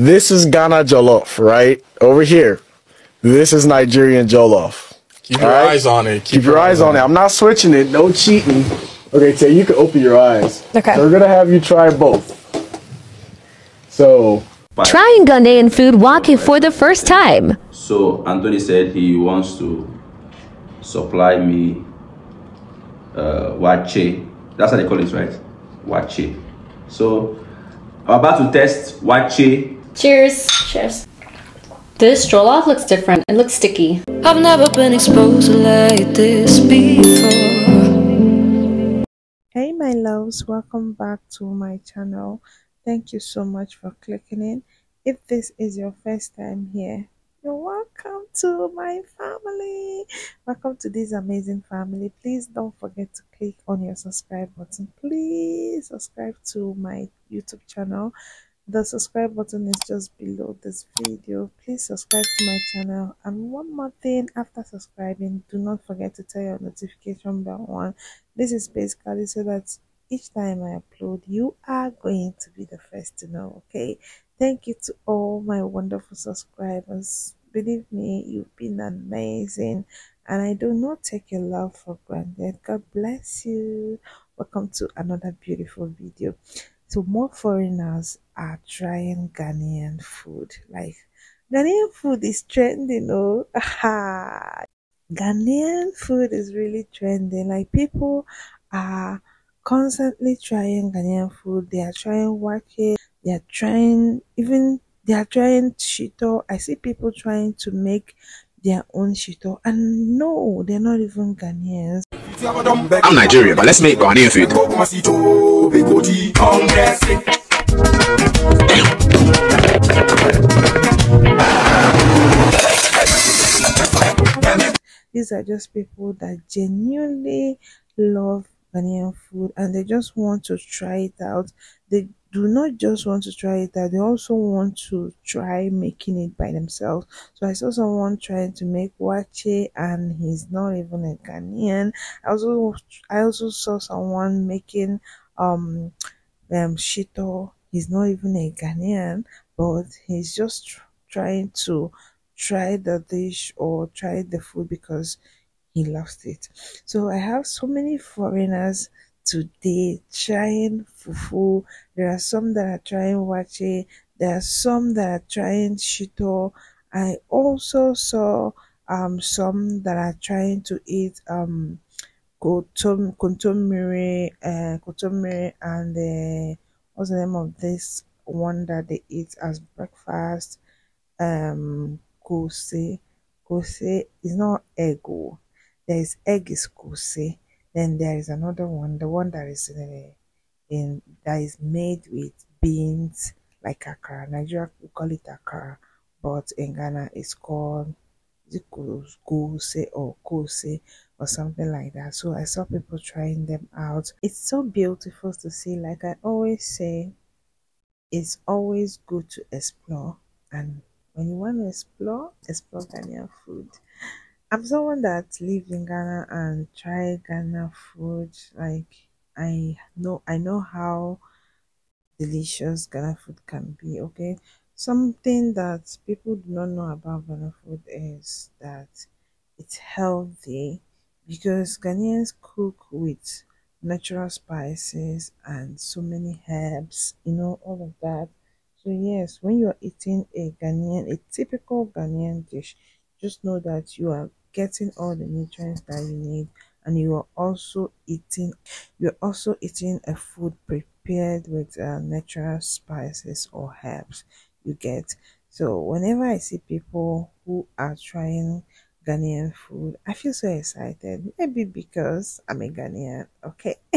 This is Ghana Jollof, right? Over here. This is Nigerian Jollof. Keep your Alright? eyes on it. Keep your eyes on it. I'm not switching it. No cheating. Okay, Tay, you can open your eyes. Okay. So we're gonna have you try both. So Trying Ghanaian food walking for the first time. So Anthony said he wants to supply me uh, waakye. That's how they call it, right? Waakye. So I'm about to test waakye. Cheers. Cheers. This jollof looks different. It looks sticky. I've never been exposed like this before. Hey my loves, welcome back to my channel. Thank you so much for clicking in. If this is your first time here, you're welcome to my family. Welcome to this amazing family. Please don't forget to click on your subscribe button. Please subscribe to my YouTube channel. The subscribe button is just below this video. Please subscribe to my channel. And one more thing after subscribing, do not forget to turn your notification bell on. This is basically so that each time I upload, you are going to be the first to know. Okay. Thank you to all my wonderful subscribers. Believe me, you've been amazing. And I do not take your love for granted. God bless you. Welcome to another beautiful video. So more foreigners are trying Ghanaian food. Like Ghanaian food is trending, oh. Ghanaian food is really trending. Like people are constantly trying Ghanaian food. They are trying wake. They are trying even they are trying shito. I see people trying to make their own shito, and no, they're not even Ghanaians. I'm Nigerian, but let's make Ghanaian food. These are just people that genuinely love Ghanaian food and they just want to try it out. They do not just want to try it out, they also want to try making it by themselves. So I saw someone trying to make waakye and he's not even a Ghanaian. I also I also saw someone making um um shito. He's not even a Ghanaian, but he's just tr- trying to try the dish or try the food because he loves it. So I have so many foreigners today trying fufu. There are some that are trying waakye. There are some that are trying shito. I also saw um some that are trying to eat um kotom uh and uh, what's the name of this one that they eat as breakfast um kose kose is not egg oh. there is egg is kose then there is another one the one that is in, in that is made with beans like akara nigeria we call it akara but in ghana it's called kose or kose or something like that. So i saw people trying them out. It's so beautiful to see like i always say it's always good to explore. And when you want to explore explore Ghanaian food I'm someone that lived in Ghana and tried Ghana food like I know I know how delicious Ghana food can be okay something that people do not know about Ghana food is that it's healthy because Ghanaians cook with natural spices and so many herbs, you know, all of that. So yes, when you're eating a Ghanaian, a typical Ghanaian dish, just know that you are getting all the nutrients that you need and you are also eating you're also eating a food prepared with uh, natural spices or herbs you get so whenever i see people who are trying Ghanaian food. I feel so excited. Maybe because I'm a Ghanaian. Okay.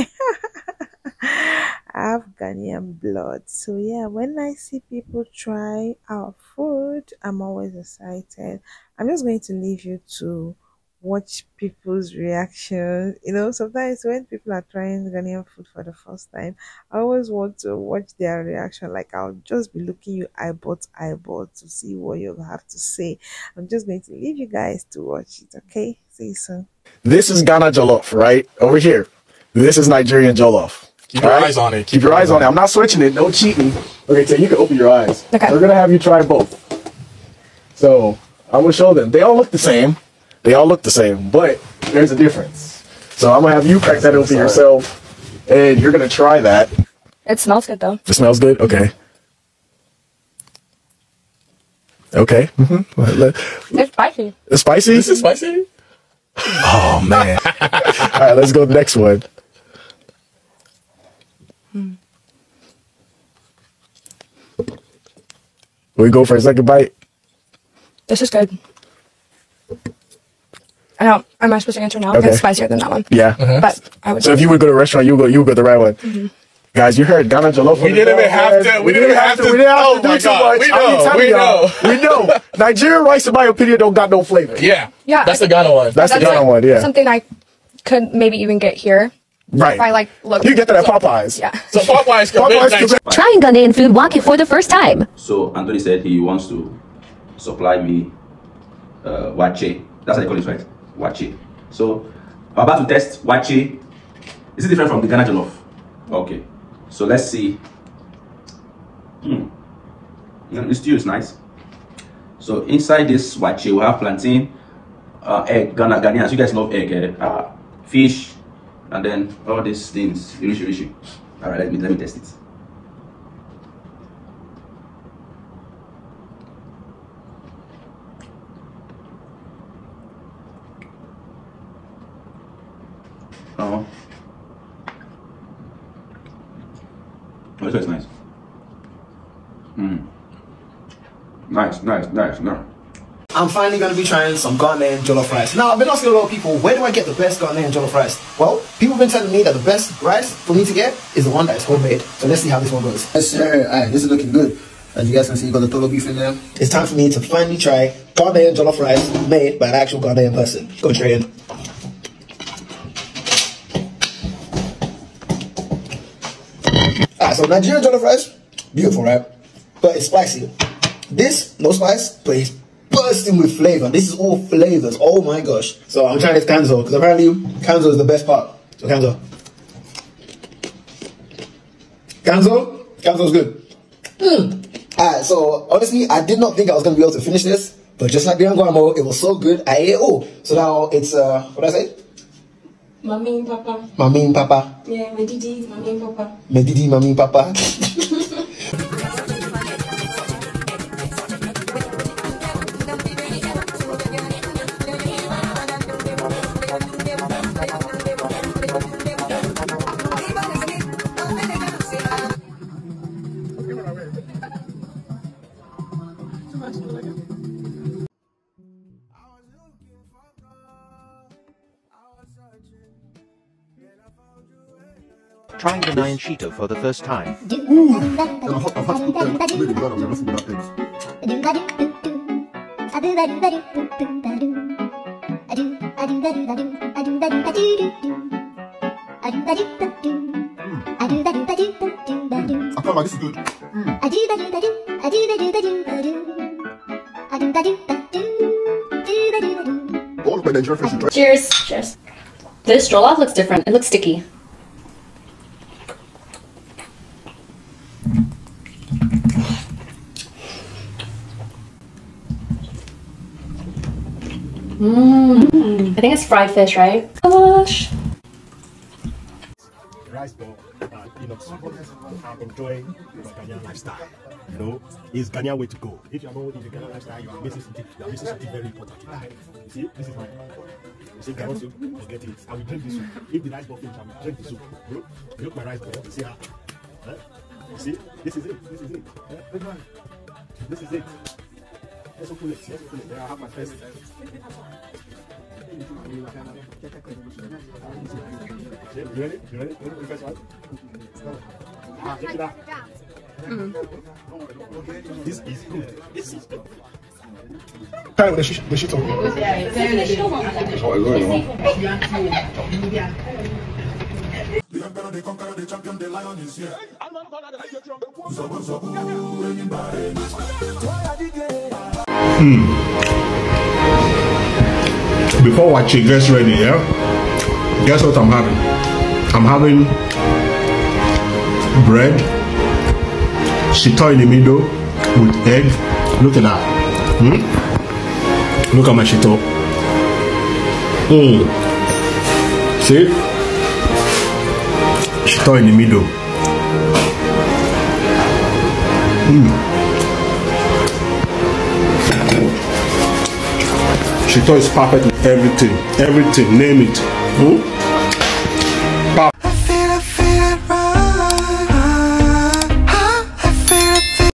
I have Ghanaian blood. So yeah, when I see people try our food, I'm always excited. I'm just going to leave you to watch people's reactions. You know, sometimes when people are trying Ghanaian food for the first time, I always want to watch their reaction. Like I'll just be looking you eyeball to eyeball to see what you have to say. I'm just going to leave you guys to watch it. Okay, see you soon. this is Ghana Jollof, right? Over here. This is Nigerian Jollof. Keep your Alright? eyes on it. Keep your eyes on it. I'm not switching it. No cheating. Okay, so you can open your eyes. Okay. We're gonna have you try both. So I'm gonna show them. They all look the same. They all look the same, but there's a difference. So I'm gonna have you crack that open yourself, and you're gonna try that. It smells good though. It smells good. Okay. Okay. Mm-hmm. It's spicy. It's spicy. This is spicy. Oh man. All right, let's go to the next one. We go for a second bite. This is good. I don't. Am I supposed to answer now? Okay. It's spicier than that one. Yeah. Uh-huh. But I would. So if you would go to a restaurant, you would go. You would go the right one. Mm-hmm. Guys, you heard Ghana Jollof. We didn't even have to- we didn't even have to- We didn't have oh to do too much. we I'm know, telling we y'all, know. We know. Nigerian rice, in my opinion, don't got no flavor. Yeah. Yeah, That's I- the Ghana one. That's, the Ghana like one. Yeah. Something I could maybe even get here right. if I like look. you get that at Popeyes. Yeah. so Popeyes can Popeyes make can- nice. Trying Ghanaian food walking for the first time. So Anthony said he wants to supply me uh, waakye. That's how they call it, right? Waakye. So I'm about to test waakye. Is it different from the Ghana jollof? Okay. So let's see. Hmm. Mm, The stew is nice. So inside this waakye we have plantain, uh, egg, Ghana Ghanaians. You guys love egg, eh? uh, fish, and then all these things. Rishi, rishi. All right, let me let me test it. Oh. Oh, this is nice. Mmm. Nice, nice, nice, nice. I'm finally going to be trying some Ghanaian jollof rice. Now, I've been asking a lot of people, where do I get the best Ghanaian jollof rice? Well, people have been telling me that the best rice for me to get is the one that is homemade. So let's see how this one goes. Yes, sir. Alright, this is looking good. As you guys can see, you got the tolo beef in there. It's time for me to finally try Ghanaian jollof rice made by an actual Ghanaian person. Go try so Nigerian jollof rice, beautiful, right? But it's spicy. This, no spice, but it's bursting with flavor. This is all flavors. Oh my gosh. So I'm trying this Kanzo, because apparently Kanzo is the best part. So Kanzo. Kanzo? Kanzo's good. Mm. Alright, so honestly, I did not think I was going to be able to finish this. But just like the Guamo, it was so good, I ate it all. So now it's, uh, what did I say? Mommy and Papa. Mami and Papa. Yeah, my Didi, Mommy and Papa. Medidi, Mami and Papa. Trying the shito for the first time. I feel like this is good. All of my Nigerian friends. Cheers. Cheers. This jollof looks different. It looks sticky. Mmm. I think it's fried fish, right? Gosh. rice ball, uh, you know, enjoying the Ghanaian lifestyle. You know, it's Ghanaian way to go. If you are not in the Ghanaian lifestyle, you are missing something. You are missing something very important. You see, this is my. You see, soup, forget it. I will drink the soup. If the rice ball finish, I will drink the soup. Bro, look my rice ball. You see? Huh? You see, this is it. This is it. Huh? This is it. Let's open it. Let's open it. I have my first. You? You. This is good. This is good. The shit, the shit on The emperor, the conqueror, the champion, the lion is here. Before watching gets ready, yeah? Guess what I'm having? I'm having bread, shito in the middle with egg. Look at that. Hmm? Look at my shito. Mm. See? Shito in the middle. Mm. Shito is perfect with everything. Everything. Name it. Hmm?